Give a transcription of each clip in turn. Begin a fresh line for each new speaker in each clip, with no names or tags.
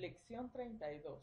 Lección 32.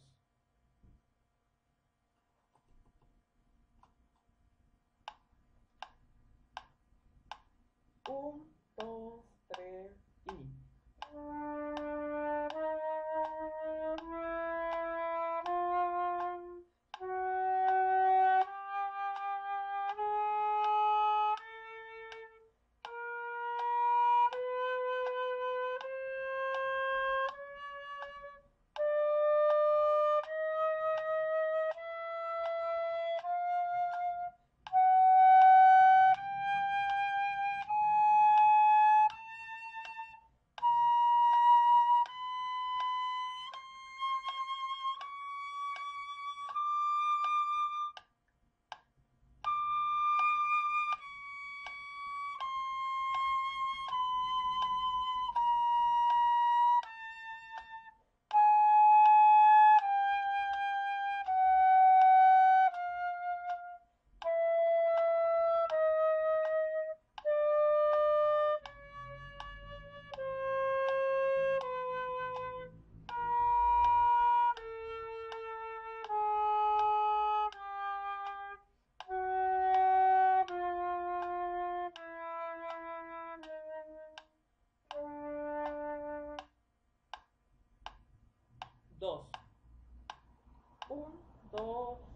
都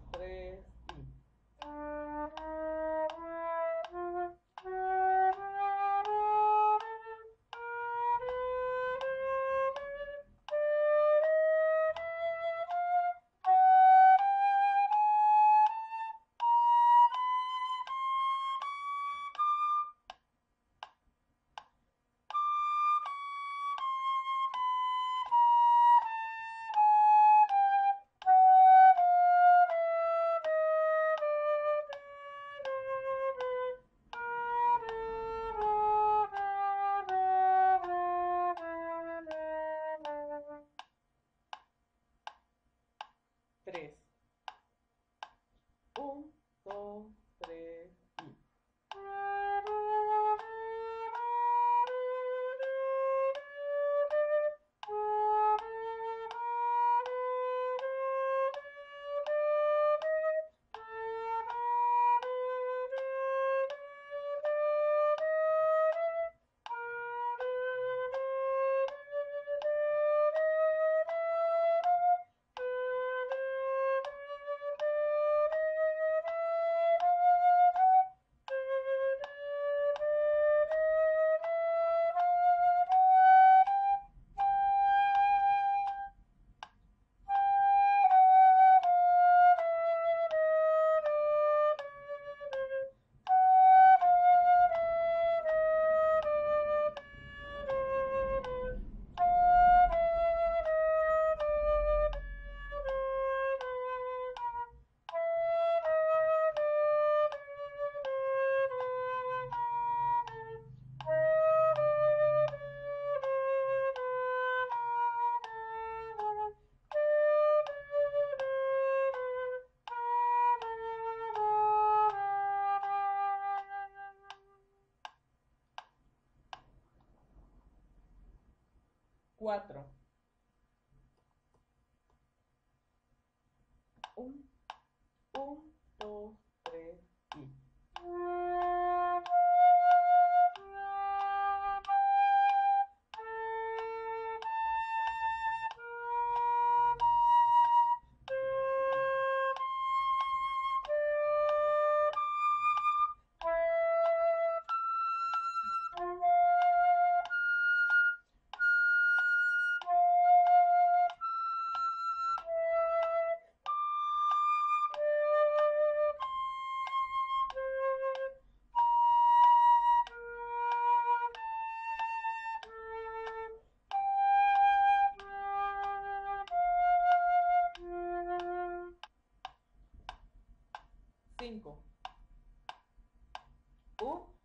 4. 1, 2, 5. U